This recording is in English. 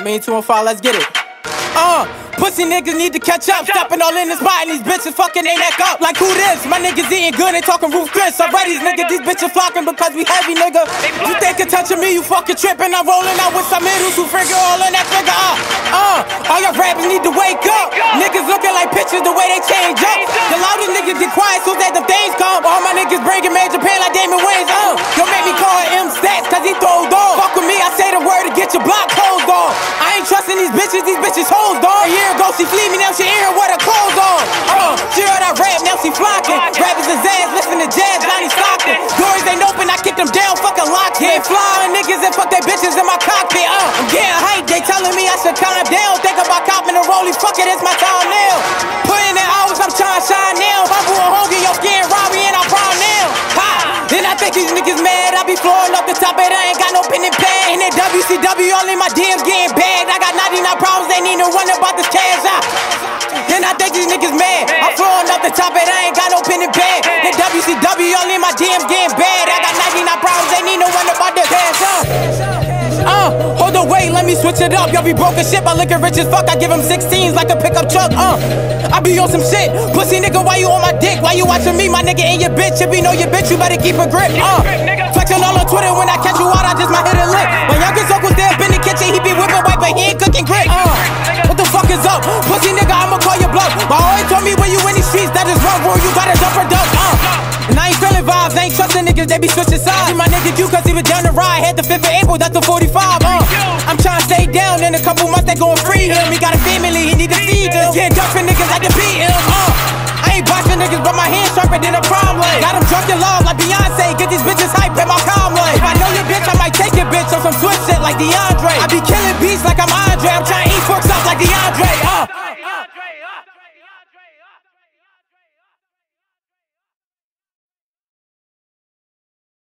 Manny 215, let's get it. Uh, pussy niggas need to catch up. Stepping all in the spot and these bitches fucking ain't neck up. Like who this? My niggas eating good, they talking roof Chris. Already these niggas, these bitches flocking because we heavy, nigga. You think of touching me, you fucking tripping. I'm rolling out with some middles who figure all in that figure up. Uh, all your rappers need to wake up. Niggas looking like pictures the way they change up. The loudest niggas get quiet soon as the things come. All my niggas bringing major pain like Damon Wayans. Uh, these bitches, these bitches hoes, dog. A year ago she flee me, now she in here with her clothes on. Uh, she heard I rap, now she flocking. Rappers is ass, listen to jazz, Johnny Stockton. Doors ain't open, I kick them down, fucking lock hit. Flying niggas and fuck their bitches in my cockpit. Uh, I'm getting hyped, they telling me I should calm down. Think about copping a rollie, fuck it, it's my time these I be flooring up the top, but I ain't got no pen and pad. And that WCW all in my DMs getting bagged. I got 99 problems, they need to run about this cash out. Then I think these niggas mad. I'm flowing up the top, but I ain't got no pen and pad. That WCW all in my DMs getting wait, let me switch it up. Y'all be broke as shit, my liquor rich as fuck. I give him 16s like a pickup truck. Uh, I be on some shit. Pussy nigga, why you on my dick? Why you watching me? My nigga ain't your bitch. If you know your bitch, you better keep a grip. Uh, flexing all on Twitter when I catch you out, I just might hit a lick. My youngest uncle's there in the kitchen, he be whipping white, but he ain't cooking grit. Uh, what the fuck is up? Pussy nigga, I'ma call your bluff. My always told me when you in these streets, that is wrong, bro. You gotta jump or duck. Uh, and I ain't feeling vibes, I ain't trusting niggas, they be switching sides. See my nigga Q, cause he was down the ride. Had the 5th of April, that's the 45 in a couple months, they gon' free him. He got a family, he need to feed just get drunk for niggas, like can beat him. Uh, I ain't boxing niggas, but my hands sharper than a prom leg. Got him drunk in love like Beyonce. Get these bitches hype at my Conway. If I know your bitch, I might take your bitch on some switch shit like DeAndre. I be killing beats like I'm Andre. I'm trying to eat forks up like DeAndre. Uh.